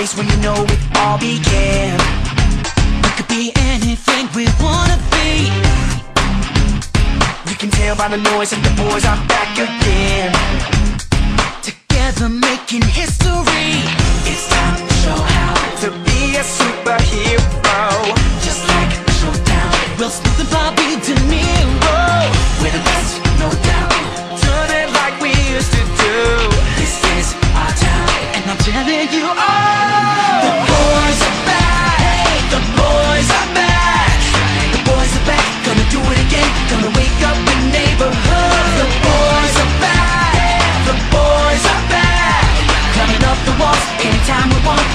place where you know it all began. We could be anything we wanna be. You can tell by the noise that the boys are back again. Together making history. It's time to show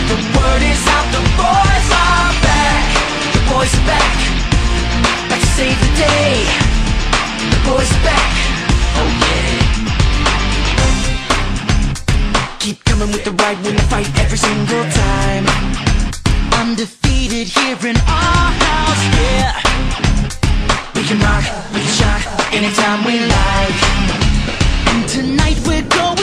The word is out, the boys are back. The boys are back. Back to save the day. The boys are back. Oh yeah. Keep coming with the right, win the fight every single time. Undefeated here in our house, yeah. We can rock, we can shock, anytime we like. And tonight we're going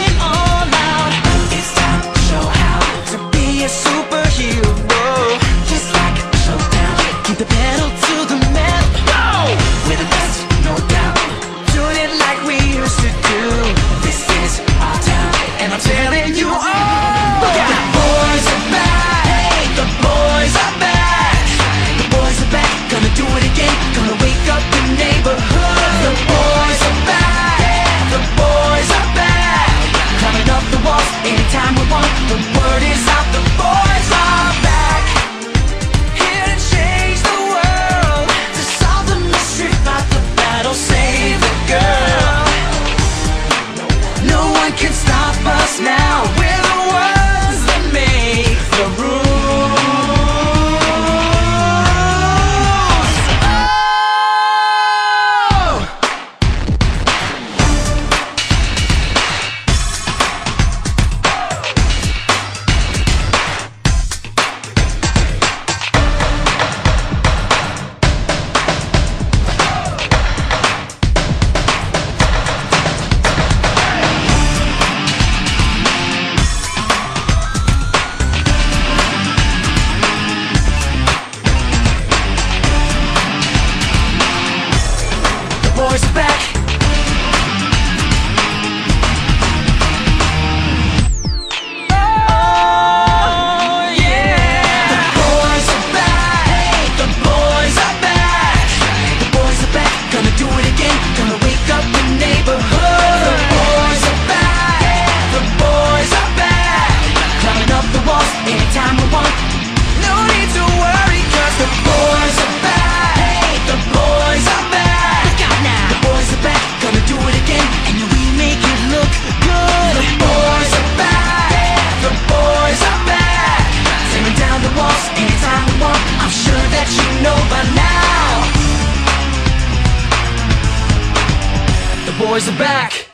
boys are back.